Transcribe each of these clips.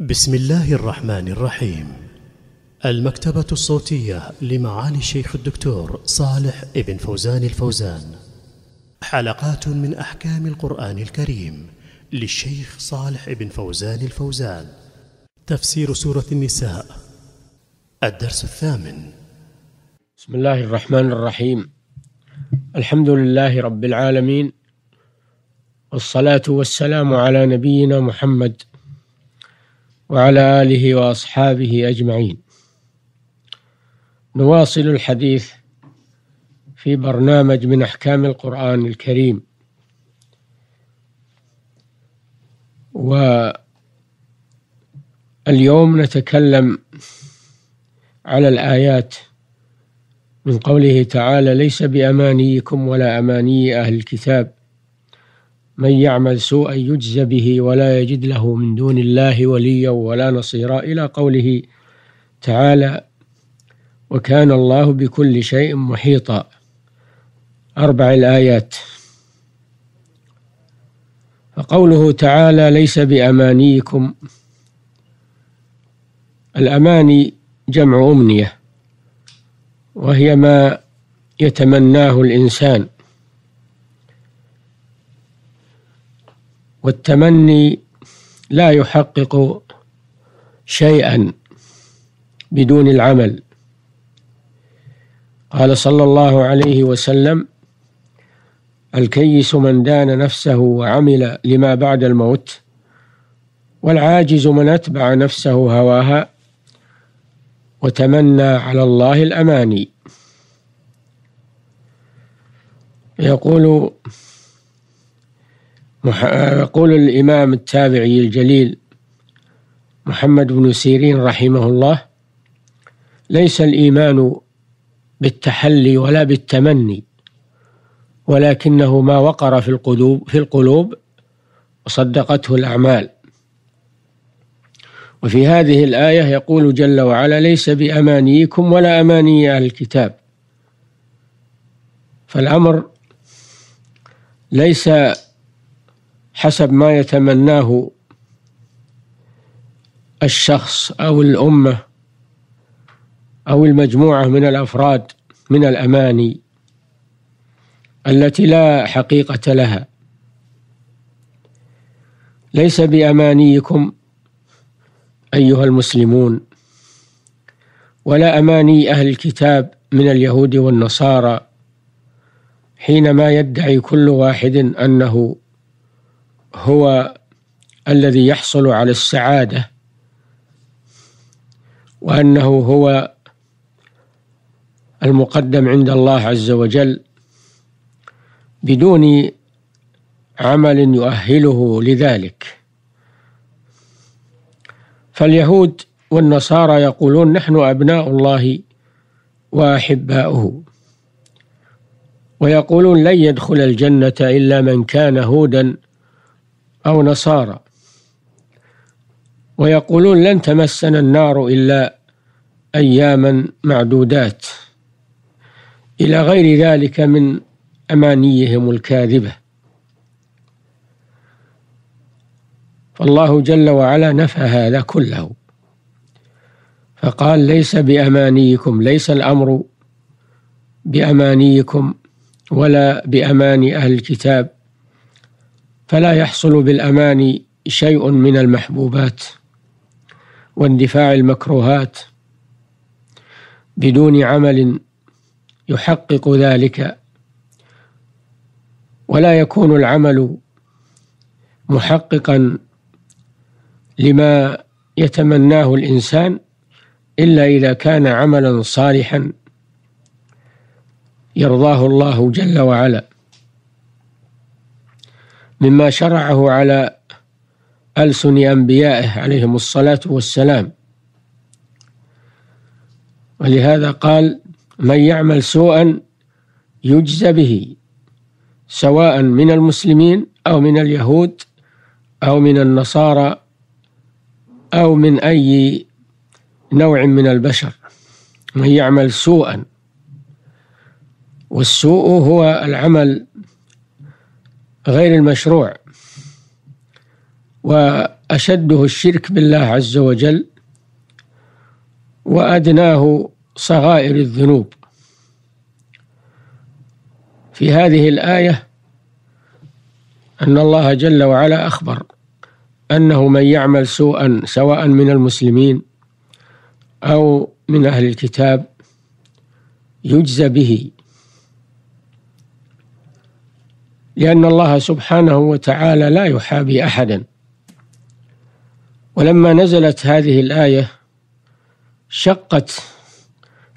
بسم الله الرحمن الرحيم. المكتبة الصوتية لمعالي الشيخ الدكتور صالح ابن فوزان الفوزان. حلقات من أحكام القرآن الكريم للشيخ صالح ابن فوزان الفوزان. تفسير سورة النساء. الدرس الثامن. بسم الله الرحمن الرحيم. الحمد لله رب العالمين والصلاة والسلام على نبينا محمد وعلى آله وأصحابه أجمعين. نواصل الحديث في برنامج من أحكام القرآن الكريم. واليوم نتكلم على الآيات من قوله تعالى ليس بأمانيكم ولا أماني أهل الكتاب من يعمل سوءا يجز به ولا يجد له من دون الله وليا ولا نصيرا إلى قوله تعالى وكان الله بكل شيء محيطا. أربع الآيات. فقوله تعالى ليس بأمانيكم. الأماني جمع أمنية وهي ما يتمناه الإنسان. والتمني لا يحقق شيئا بدون العمل. قال صلى الله عليه وسلم الكيس من دان نفسه وعمل لما بعد الموت والعاجز من أتبع نفسه هواها وتمنى على الله الأماني. يقول يقول الإمام التابعي الجليل محمد بن سيرين رحمه الله ليس الإيمان بالتحلي ولا بالتمني ولكنه ما وقر في القلوب في القلوب وصدقته الأعمال. وفي هذه الآية يقول جل وعلا ليس بأمانيكم ولا أماني أهل الكتاب. فالأمر ليس حسب ما يتمناه الشخص أو الأمة أو المجموعة من الأفراد من الأماني التي لا حقيقة لها. ليس بأمانيكم أيها المسلمون ولا أماني أهل الكتاب من اليهود والنصارى حينما يدعي كل واحد أنه هو الذي يحصل على السعادة وأنه هو المقدم عند الله عز وجل بدون عمل يؤهله لذلك. فاليهود والنصارى يقولون نحن أبناء الله وأحباؤه ويقولون لن يدخل الجنة إلا من كان هودا أو نصارى. ويقولون لن تمسنا النار إلا أياما معدودات. إلى غير ذلك من أمانيهم الكاذبة. فالله جل وعلا نفى هذا كله. فقال ليس بأمانيكم ليس الأمر بأمانيكم ولا بأماني أهل الكتاب. فلا يحصل بالأمان شيء من المحبوبات واندفاع المكروهات بدون عمل يحقق ذلك. ولا يكون العمل محققا لما يتمناه الإنسان إلا إذا كان عملا صالحا. يرضاه الله جل وعلا. مما شرعه على ألسن أنبيائه عليهم الصلاة والسلام. ولهذا قال من يعمل سوءا يجز به سواء من المسلمين أو من اليهود أو من النصارى أو من أي نوع من البشر. من يعمل سوءا والسوء هو العمل غير المشروع. أشده الشرك بالله عز وجل وأدناه صغائر الذنوب. في هذه الآية أن الله جل وعلا أخبر أنه من يعمل سوءا سواء من المسلمين أو من أهل الكتاب يجزى به. لأن الله سبحانه وتعالى لا يحابي أحدا. ولما نزلت هذه الآية شقت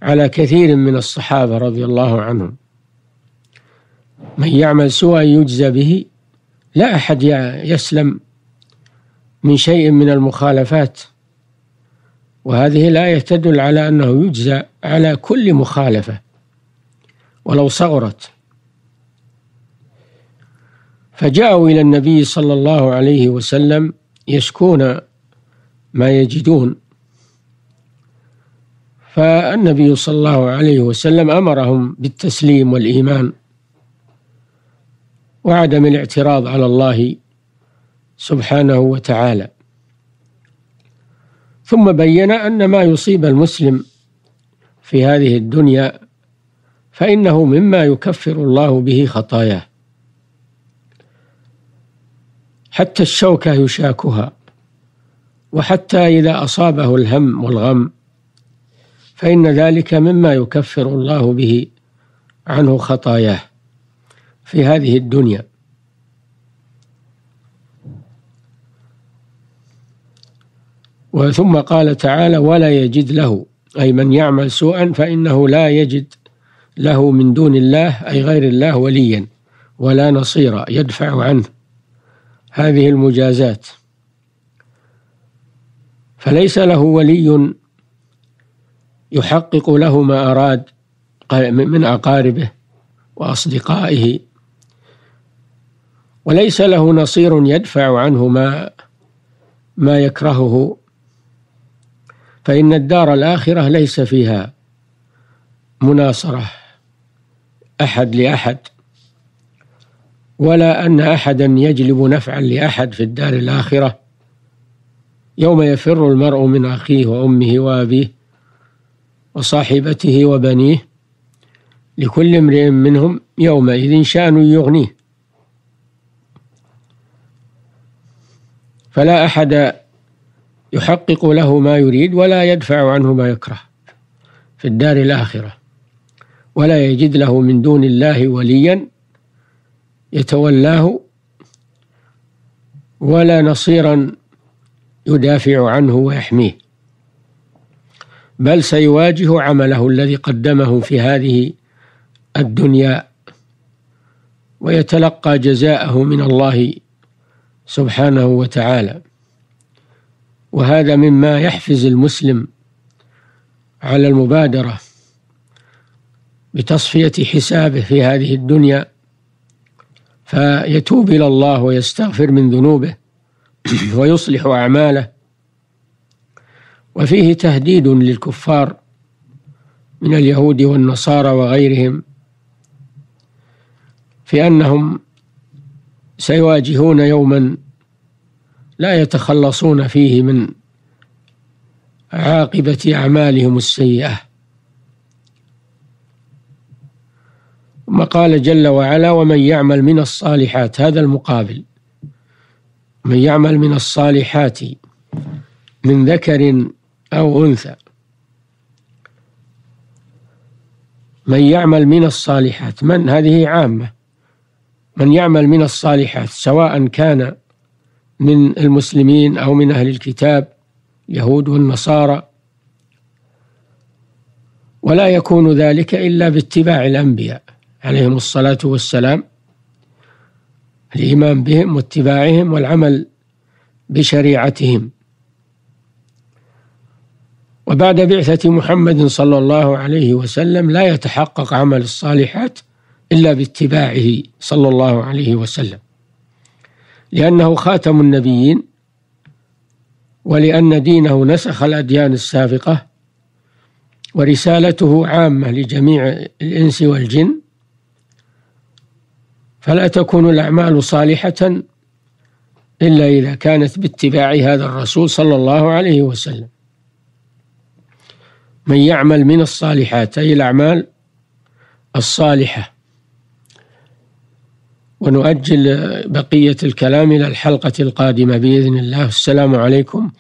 على كثير من الصحابة رضي الله عنهم. من يعمل سوءا يجزى به لا أحد يسلم من شيء من المخالفات. وهذه الآية تدل على أنه يجزى على كل مخالفة ولو صغرت. فجاءوا إلى النبي صلى الله عليه وسلم يشكون ما يجدون. فالنبي صلى الله عليه وسلم أمرهم بالتسليم والإيمان وعدم الاعتراض على الله سبحانه وتعالى. ثم بين أن ما يصيب المسلم في هذه الدنيا فإنه مما يكفر الله به خطاياه. حتى الشوكة يشاكها وحتى إذا أصابه الهم والغم فإن ذلك مما يكفر الله به عنه خطاياه في هذه الدنيا. وثم قال تعالى ولا يجد له أي من يعمل سوءا فإنه لا يجد له من دون الله أي غير الله وليا ولا نصيرا يدفع عنه. هذه المجازات. فليس له ولي يحقق له ما أراد من أقاربه وأصدقائه. وليس له نصير يدفع عنه ما ما يكرهه. فإن الدار الآخرة ليس فيها مناصرة أحد لأحد. ولا أن أحدا يجلب نفعا لأحد في الدار الآخرة. يوم يفر المرء من أخيه وأمه وأبيه وصاحبته وبنيه لكل امرئ منهم يومئذ شأن يغنيه. فلا أحد يحقق له ما يريد ولا يدفع عنه ما يكره في الدار الآخرة ولا يجد له من دون الله وليا يتولاه ولا نصيرا يدافع عنه ويحميه. بل سيواجه عمله الذي قدمه في هذه الدنيا ويتلقى جزاءه من الله سبحانه وتعالى. وهذا مما يحفز المسلم على المبادرة بتصفية حسابه في هذه الدنيا فيتوب إلى الله ويستغفر من ذنوبه ويصلح أعماله. وفيه تهديد للكفار من اليهود والنصارى وغيرهم في أنهم سيواجهون يوما لا يتخلصون فيه من عاقبة أعمالهم السيئة. ثم قال جل وعلا ومن يعمل من الصالحات هذا المقابل. من يعمل من الصالحات من ذكر أو أنثى. من يعمل من الصالحات من؟ هذه عامة. من يعمل من الصالحات سواء كان من المسلمين أو من أهل الكتاب يهود والنصارى. ولا يكون ذلك إلا باتباع الأنبياء. عليهم الصلاة والسلام الإيمان بهم واتباعهم والعمل بشريعتهم. وبعد بعثة محمد صلى الله عليه وسلم لا يتحقق عمل الصالحات إلا باتباعه صلى الله عليه وسلم لأنه خاتم النبيين ولأن دينه نسخ الأديان السابقة ورسالته عامة لجميع الإنس والجن. فلا تكون الأعمال صالحة إلا إذا كانت باتباع هذا الرسول صلى الله عليه وسلم. من يعمل من الصالحات أي الأعمال الصالحة. ونؤجل بقية الكلام إلى الحلقة القادمة بإذن الله. السلام عليكم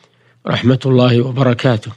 ورحمة الله وبركاته.